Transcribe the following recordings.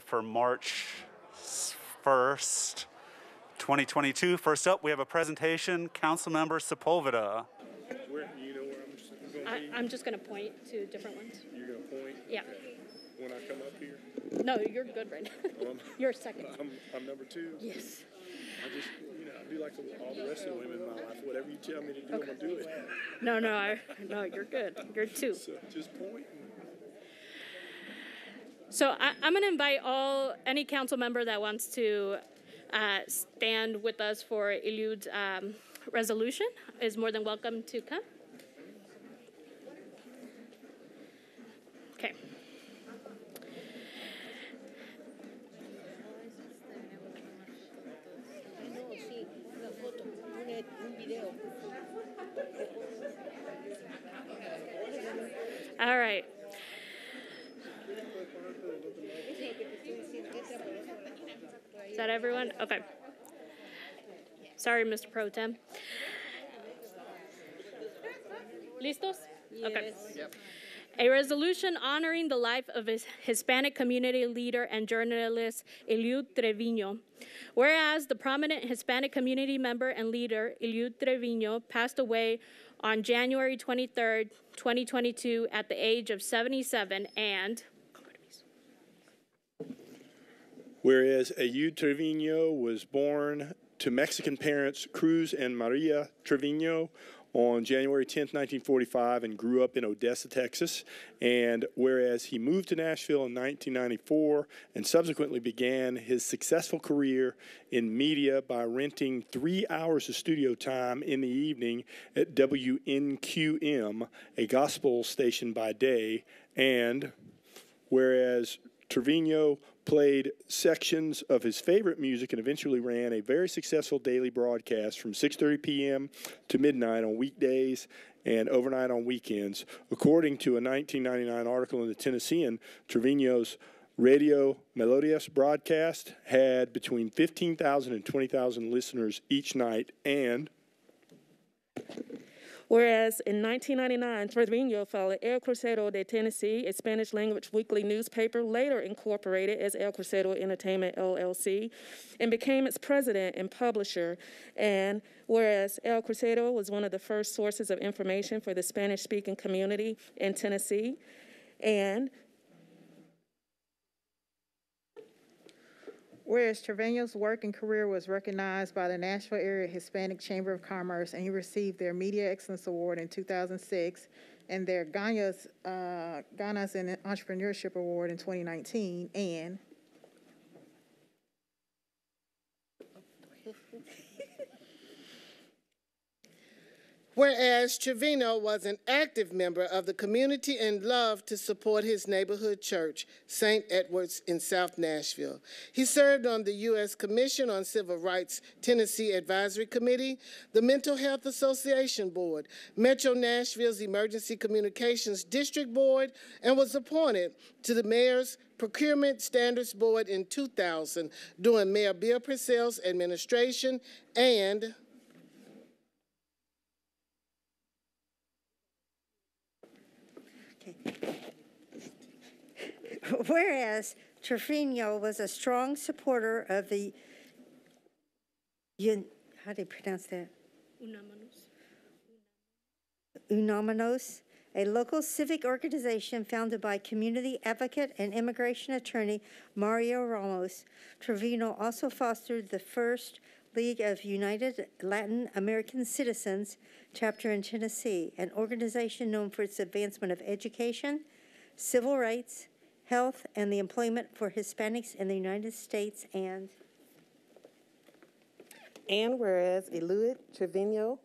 for March 1st, 2022. First up, we have a presentation, Councilmember Sepulveda. Where, you know where I'm just gonna I, be? I'm just gonna point to different ones. You're gonna point? Yeah. Okay. When I come up here? No, you're good right now. Um, You're second. I'm, I'm number two? Yes. I just, you know, I do like all the rest of the women in my life. Whatever you tell me to do, I'm gonna do it. No, no, I, no, you're good. You're two. So just point. So I, I'm going to invite all any council member that wants to uh, stand with us for Eliud's um, resolution is more than welcome to come. Okay. All right. Is that everyone? Okay. Sorry, Mr. Pro Tem. Listos? Okay. A resolution honoring the life of his Hispanic community leader and journalist Eliud Trevino. Whereas the prominent Hispanic community member and leader Eliud Trevino passed away on January 23rd, 2022, at the age of 77, and Whereas Eliud Trevino was born to Mexican parents Cruz and Maria Trevino on January 10, 1945, and grew up in Odessa, Texas. And whereas he moved to Nashville in 1994 and subsequently began his successful career in media by renting three hours of studio time in the evening at WNQM, a gospel station by day, and whereas Trevino played sections of his favorite music and eventually ran a very successful daily broadcast from 6:30 p.m. to midnight on weekdays and overnight on weekends. According to a 1999 article in the Tennessean, Trevino's Radio Melodious broadcast had between 15,000 and 20,000 listeners each night and Whereas in 1999, Trevino founded El Crucero de Tennessee, a Spanish language weekly newspaper later incorporated as El Crucero Entertainment LLC, and became its president and publisher. And whereas El Crucero was one of the first sources of information for the Spanish speaking community in Tennessee. And Whereas Trevino's work and career was recognized by the Nashville Area Hispanic Chamber of Commerce, and he received their Media Excellence Award in 2006 and their Gana's, uh, Gana's in Entrepreneurship Award in 2019, and Whereas Trevino was an active member of the community and loved to support his neighborhood church, St. Edward's in South Nashville. He served on the U.S. Commission on Civil Rights Tennessee Advisory Committee, the Mental Health Association Board, Metro Nashville's Emergency Communications District Board, and was appointed to the Mayor's Procurement Standards Board in 2000 during Mayor Bill Purcell's administration and Whereas Trevino was a strong supporter of the, how do you pronounce that? UNAMOS, a local civic organization founded by community advocate and immigration attorney Mario Ramos. Trevino also fostered the first League of United Latin American Citizens chapter in Tennessee, an organization known for its advancement of education, civil rights, health, and the employment for Hispanics in the United States and And whereas Eliud Trevino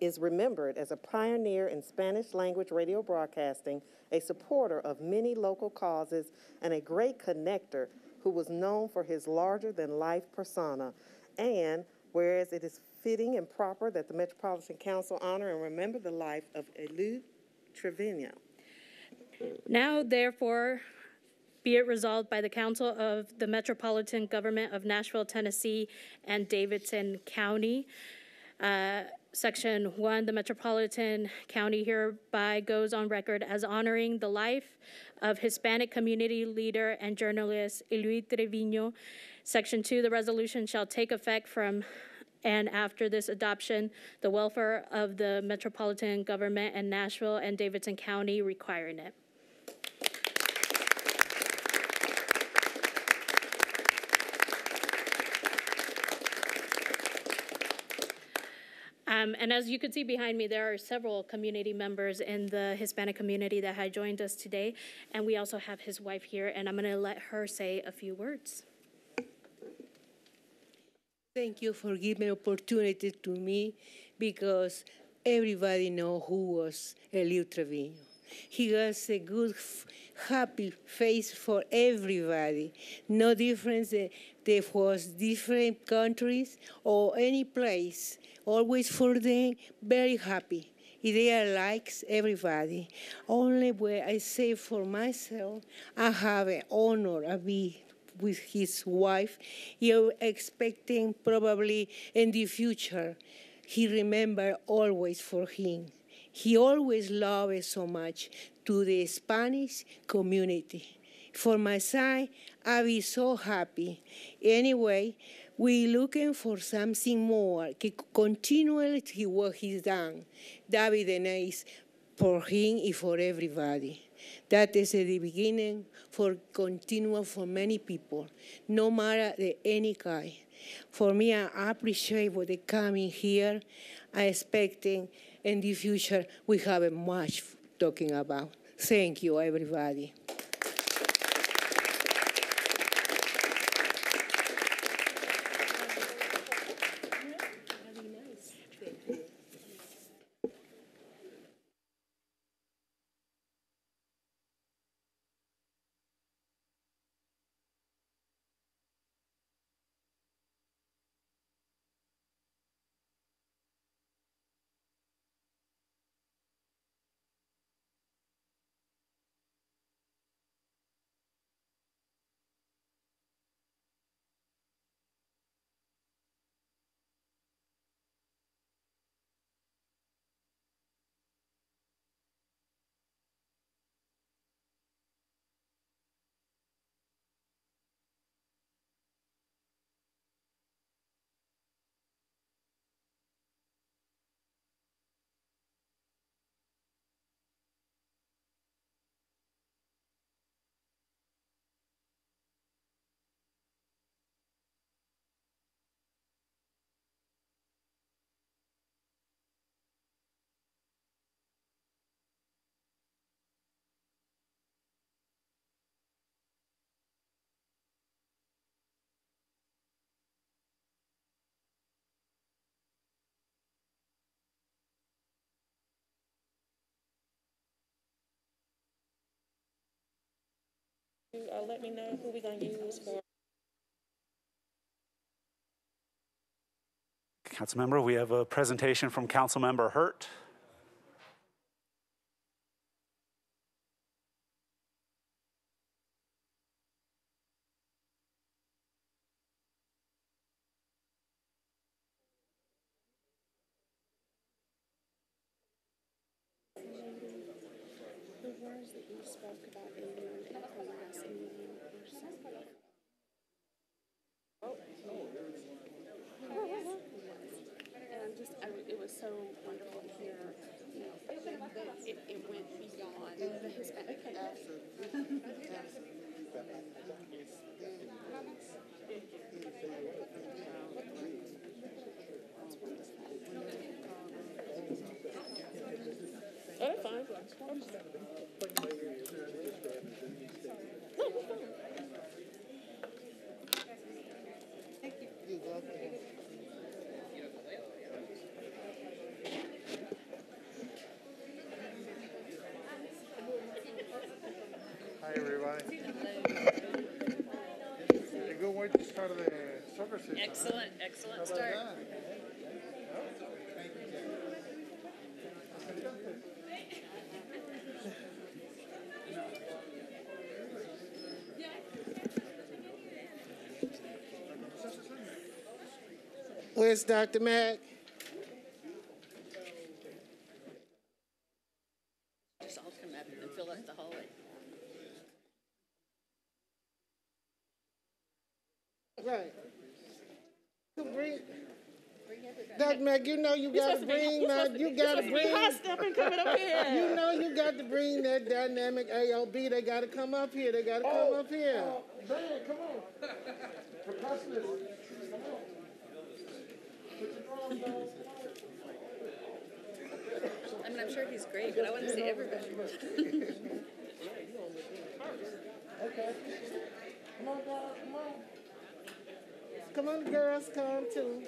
is remembered as a pioneer in Spanish language radio broadcasting, a supporter of many local causes, and a great connector who was known for his larger than life persona. And whereas it is fitting and proper that the Metropolitan Council honor and remember the life of Eliud Trevino. Now, therefore, be it resolved by the Council of the Metropolitan Government of Nashville, Tennessee, and Davidson County, uh, Section 1, the Metropolitan County hereby goes on record as honoring the life of Hispanic community leader and journalist Eliud Trevino. Section 2, the resolution shall take effect from and after this adoption, the welfare of the metropolitan government and Nashville and Davidson County requiring it. Um, and as you can see behind me, there are several community members in the Hispanic community that had joined us today. And we also have his wife here, and I'm going to let her say a few words. Thank you for giving opportunity to me because everybody know who was Eliud Trevino. He has a good, happy face for everybody. No difference there was different countries or any place. Always for them, very happy. They are likes everybody. Only when I say for myself, I have an honor to be with his wife. You're expecting probably in the future. He remember always for him. He always loved so much to the Spanish community. For my side, I be so happy. Anyway, we looking for something more. Que continually what he's done. Be the nice for him and for everybody. That is the beginning for continual for many people, no matter the any kind. For me, I appreciate what they coming here. I expecting in the future we have much talking about. Thank you, everybody. Uh, let me know who we're gonna use for. Councilmember, we have a presentation from Councilmember Hurt. The words that you spoke about Eliud and harassing me were so And just, I, it was so wonderful to hear, you know, that it, it went beyond the Hispanic. Oh, fine. services. Excellent, huh? excellent start. Where's Dr. Mack? Just all come up and fill up the hallway. Right. To bring, Dr. Mack, you know you gotta bring, that- you gotta bring. High stepping coming up here. You know you got to bring that dynamic AOB. They got to come up here. They got to come oh, up here. Oh, Band, come on. Percussionist. I mean, I'm sure he's great, but I want to see everybody. Okay. Come on, girls, come on. Come on, girls, come too.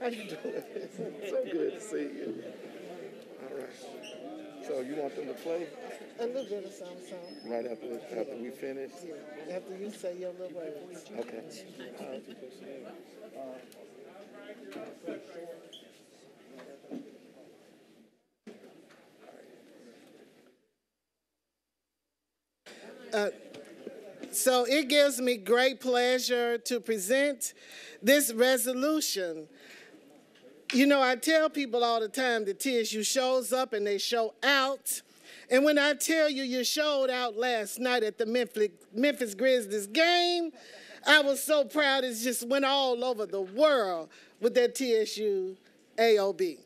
How you doing? so good to see you. All right. So you want them to play A little bit of something, something. right after after we finish? After you say your little words. Okay. All right. So it gives me great pleasure to present this resolution. You know, I tell people all the time that TSU shows up and they show out. And when I tell you you showed out last night at the Memphis, Memphis Grizzlies game, I was so proud it just went all over the world with that TSU AOB.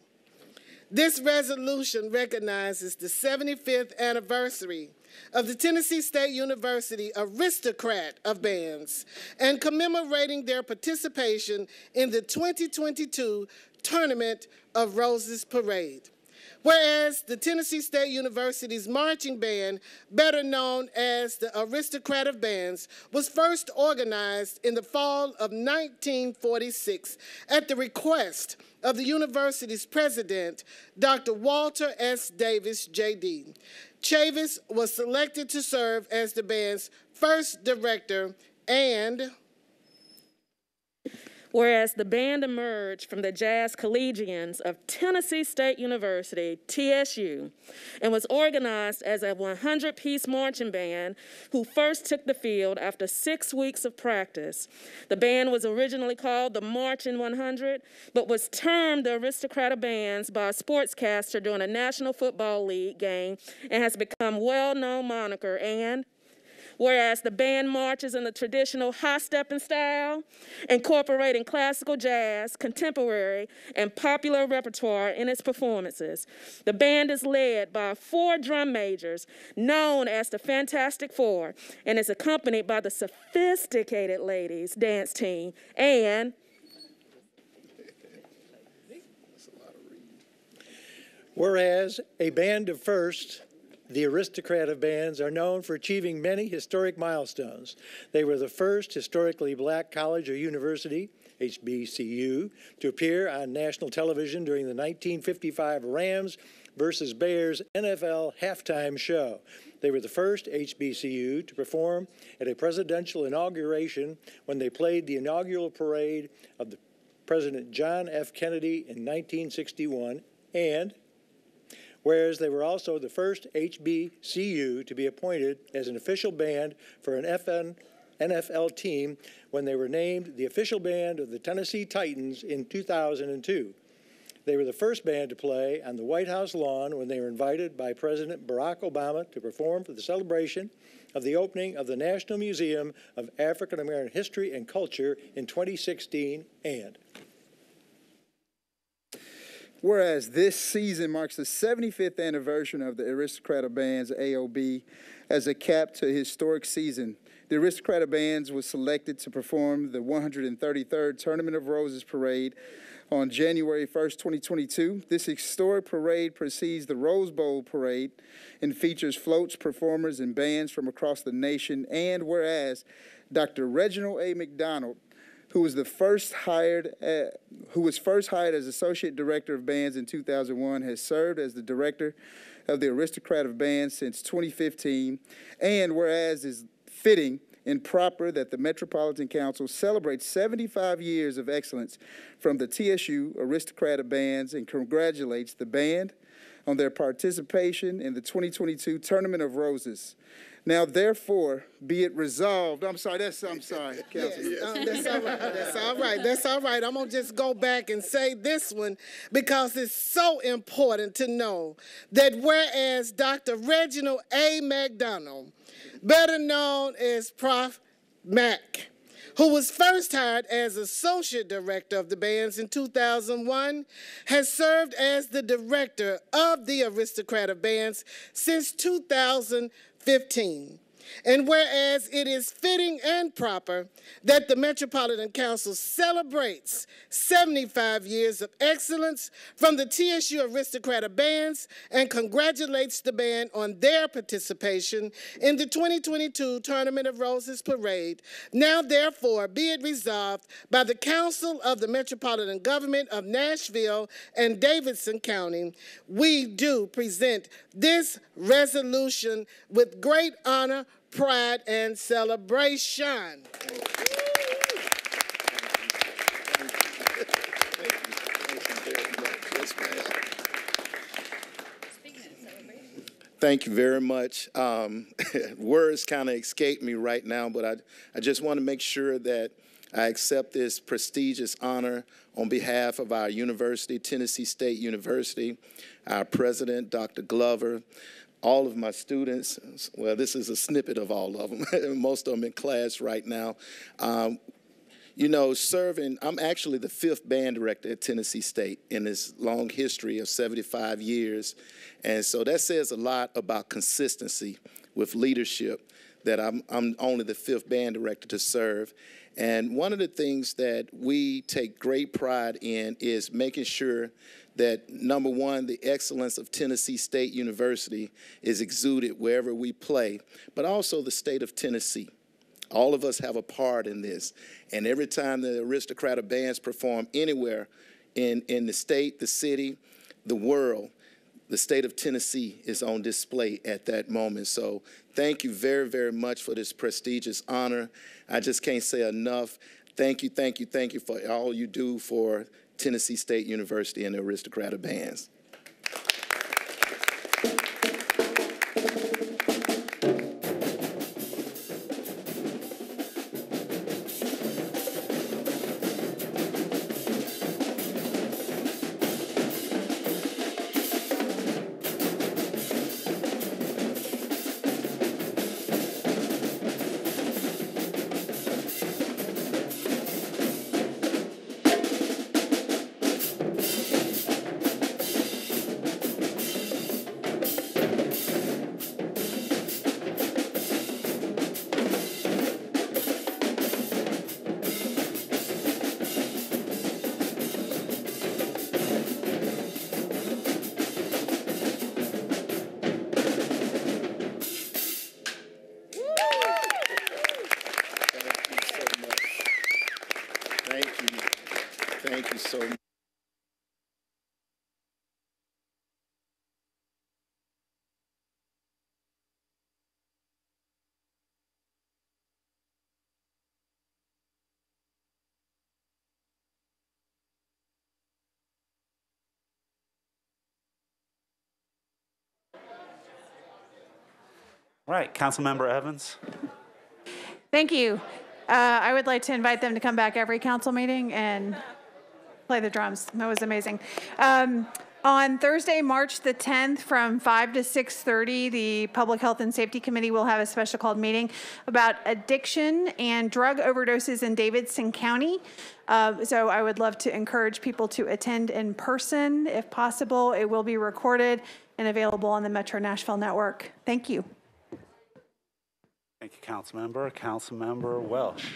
This resolution recognizes the 75th anniversary of the Tennessee State University Aristocrat of Bands and commemorating their participation in the 2022 Tournament of Roses Parade. Whereas the Tennessee State University's marching band, better known as the Aristocrat of Bands, was first organized in the fall of 1946 at the request of the university's president, Dr. Walter S. Davis, J.D. Chavis was selected to serve as the band's first director and Whereas the band emerged from the Jazz Collegians of Tennessee State University, TSU, and was organized as a 100 piece marching band who first took the field after six weeks of practice. The band was originally called the Marching 100, but was termed the Aristocrat of Bands by a sportscaster during a National Football League game and has become well known moniker and whereas the band marches in the traditional high stepping style, incorporating classical jazz, contemporary, and popular repertoire in its performances. The band is led by four drum majors, known as the Fantastic Four, and is accompanied by the sophisticated ladies dance team and Whereas a band of firsts, the aristocrat of bands, are known for achieving many historic milestones. They were the first historically black college or university, HBCU, to appear on national television during the 1955 Rams versus Bears NFL halftime show. They were the first HBCU to perform at a presidential inauguration when they played the inaugural parade of the President John F. Kennedy in 1961 and whereas they were also the first HBCU to be appointed as an official band for an FN, NFL team when they were named the official band of the Tennessee Titans in 2002. They were the first band to play on the White House lawn when they were invited by President Barack Obama to perform for the celebration of the opening of the National Museum of African American History and Culture in 2016 and Whereas this season marks the 75th anniversary of the Aristocrat of Bands AOB as a cap to a historic season. The Aristocrat of Bands was selected to perform the 133rd Tournament of Roses Parade on January 1st, 2022. This historic parade precedes the Rose Bowl Parade and features floats, performers, and bands from across the nation. And whereas Dr. Reginald A. McDonald who was the first hired, uh, who was first hired as associate director of bands in 2001, has served as the director of the Aristocrat of Bands since 2015, and whereas is fitting and proper that the Metropolitan Council celebrates 75 years of excellence from the TSU Aristocrat of Bands and congratulates the band on their participation in the 2022 Tournament of Roses. Now, therefore, be it resolved. I'm sorry. That's I'm sorry, Councilman. Yes, um, that's all right. That's all right. That's all right. I'm gonna just go back and say this one because it's so important to know that whereas Dr. Reginald A. McDonald, better known as Prof. Mac, who was first hired as associate director of the bands in 2001, has served as the director of the Aristocrat of Bands since 2015. And whereas it is fitting and proper that the Metropolitan Council celebrates 75 years of excellence from the TSU Aristocrat of Bands and congratulates the band on their participation in the 2022 Tournament of Roses Parade, now therefore be it resolved by the Council of the Metropolitan Government of Nashville and Davidson County, we do present this resolution with great honor, pride, and celebration. Thank you very much. Um, words kind of escape me right now, but I, I just want to make sure that I accept this prestigious honor on behalf of our university, Tennessee State University, our president, Dr. Glover, all of my students. Well, this is a snippet of all of them, most of them in class right now. Um, you know, serving, I'm actually the fifth band director at Tennessee State in this long history of 75 years. And so that says a lot about consistency with leadership that I'm, I'm only the fifth band director to serve. And one of the things that we take great pride in is making sure that number one, the excellence of Tennessee State University is exuded wherever we play, but also the state of Tennessee. All of us have a part in this. And every time the aristocrat bands perform anywhere in, in the state, the city, the world, the state of Tennessee is on display at that moment. So thank you very, very much for this prestigious honor. I just can't say enough. Thank you, thank you, thank you for all you do for Tennessee State University and the aristocrat of bands. Right, Councilmember Evans. Thank you. Uh, I would like to invite them to come back every council meeting and play the drums. That was amazing. Um, on Thursday, March the 10th, from 5 to 6:30, the Public Health and Safety Committee will have a special called meeting about addiction and drug overdoses in Davidson County. Uh, so I would love to encourage people to attend in person if possible. It will be recorded and available on the Metro Nashville Network. Thank you. Thank you, Councilmember. Councilmember Welsch.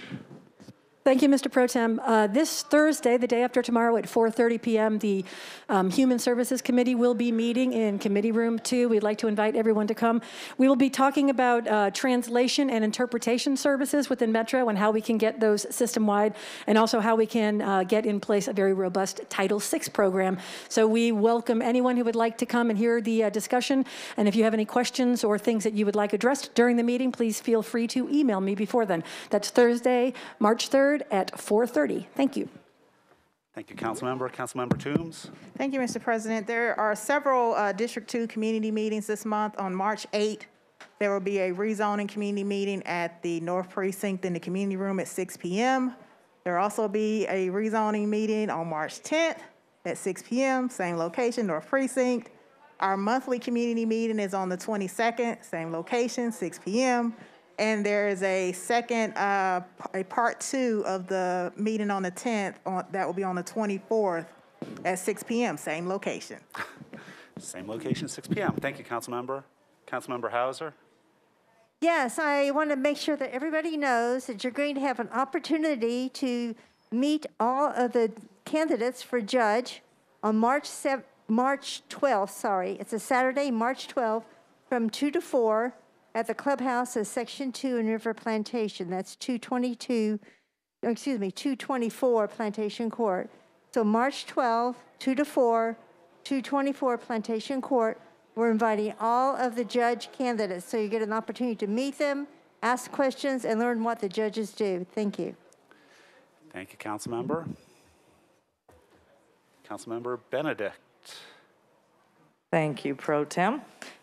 Thank you, Mr. Pro Tem. Uh, This Thursday, the day after tomorrow at 4:30 PM, the um, Human Services Committee will be meeting in Committee Room 2. We'd like to invite everyone to come. We will be talking about uh, translation and interpretation services within Metro and how we can get those system-wide, and also how we can uh, get in place a very robust Title VI program. So we welcome anyone who would like to come and hear the uh, discussion. And if you have any questions or things that you would like addressed during the meeting, please feel free to email me before then. That's Thursday, March 3rd at 4:30. Thank you. Thank you, Councilmember. Councilmember Toombs. Thank you, Mr. President. There are several uh, District 2 community meetings this month. On March 8th, there will be a rezoning community meeting at the North Precinct in the community room at 6 p.m. There will also be a rezoning meeting on March 10th at 6 p.m., same location, North Precinct. Our monthly community meeting is on the 22nd, same location, 6 p.m. And there is a second, uh, p- a part two of the meeting on the 10th, on- that will be on the 24th at 6 p.m., same location. Same location, 6 p.m. Thank you, Councilmember. Councilmember Hausser. Yes, I want to make sure that everybody knows that you're going to have an opportunity to meet all of the candidates for judge on March 7, March 12th, sorry. It's a Saturday, March 12th, from 2 to 4 at the clubhouse of Section 2 in River Plantation. That's 222, no, excuse me, 224 Plantation Court. So March 12th, 2 to 4, 224 Plantation Court. We're inviting all of the judge candidates, so you get an opportunity to meet them, ask questions, and learn what the judges do. Thank you. Thank you, Council Member. Council Member Benedict. Thank you, Pro Tem.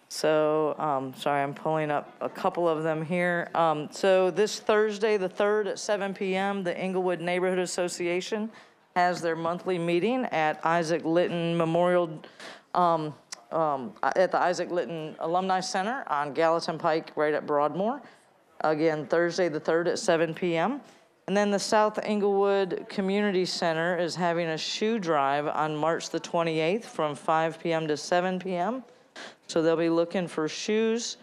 So, um, sorry, I'm pulling up a couple of them here. Um, so this Thursday, the 3rd at 7 PM, the Inglewood Neighborhood Association has their monthly meeting at Isaac Litton Memorial, um, um, at the Isaac Litton Alumni Center on Gallatin Pike, right at Broadmoor. Again, Thursday, the 3rd at 7 PM. And then the South Inglewood Community Center is having a shoe drive on March the 28th from 5 PM to 7 PM. So they'll be looking for shoes.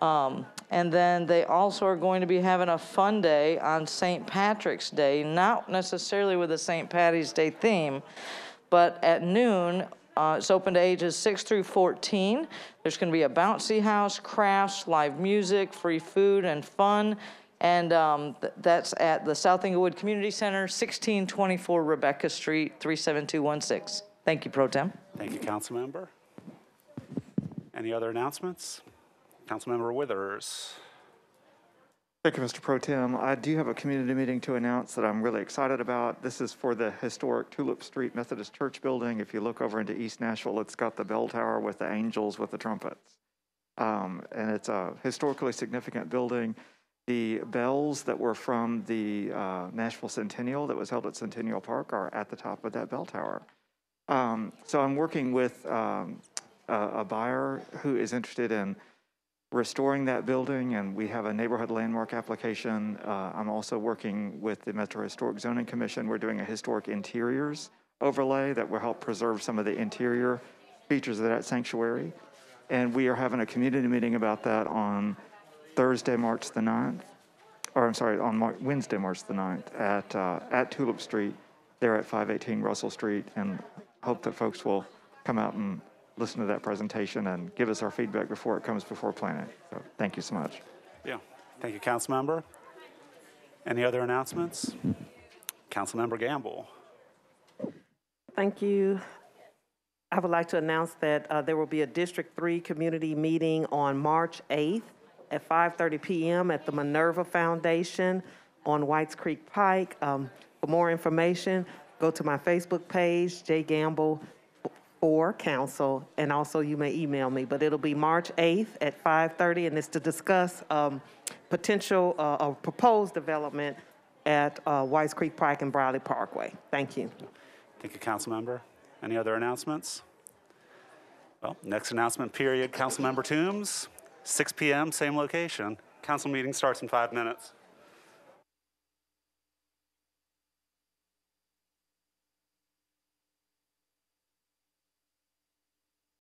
Um, and then they also are going to be having a fun day on St. Patrick's Day, not necessarily with a St. Patty's Day theme, but at noon, uh, it's open to ages 6 through 14. There's going to be a bouncy house, crafts, live music, free food, and fun. And um, th- that's at the South Inglewood Community Center, 1624 Rebecca Street, 37216. Thank you, Pro Tem. Thank you, Councilmember. Any other announcements? Councilmember Withers. Thank you, Mr. Pro Tem. I do have a community meeting to announce that I'm really excited about. This is for the historic Tulip Street Methodist Church building. If you look over into East Nashville, it's got the bell tower with the angels with the trumpets. Um, and it's a historically significant building. The bells that were from the uh, Nashville Centennial that was held at Centennial Park are at the top of that bell tower. Um, so I'm working with um, a, a buyer who is interested in restoring that building, and we have a neighborhood landmark application. Uh, I'm also working with the Metro Historic Zoning Commission. We're doing a historic interiors overlay that will help preserve some of the interior features of that sanctuary. And we are having a community meeting about that on Thursday, March the 9th, or I'm sorry, on Wednesday, March the 9th, at, uh, at Tulip Street, there at 518 Russell Street, and hope that folks will come out and listen to that presentation and give us our feedback before it comes before planning. So thank you so much. Yeah. Thank you, Council Member. Any other announcements? Council Member Gamble. Thank you. I would like to announce that uh, there will be a District 3 community meeting on March 8th at 5:30 PM at the Minerva Foundation on Whites Creek Pike. Um, For more information, go to my Facebook page, Jay Gamble for Council, and also you may email me, but it'll be March 8th at 5:30, and it's to discuss um, potential, uh, or proposed development at uh, Whites Creek Pike and Briley Parkway. Thank you. Thank you, council member. Any other announcements? Well, next announcement period, council member Toombs, 6 PM, same location. Council meeting starts in five minutes.